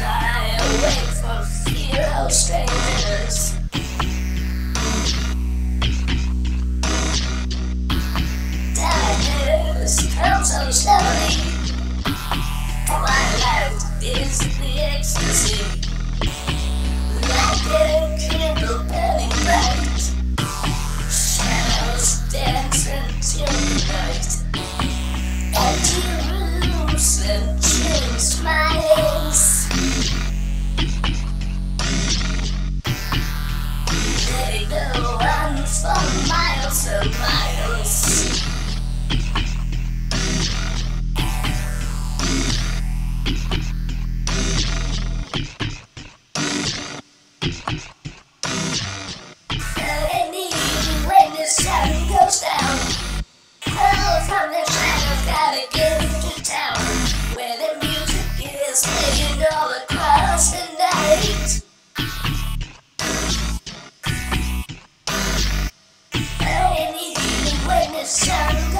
Lie awake for zero strangers. Darkness comes so slowly. Is the ecstasy. yeah.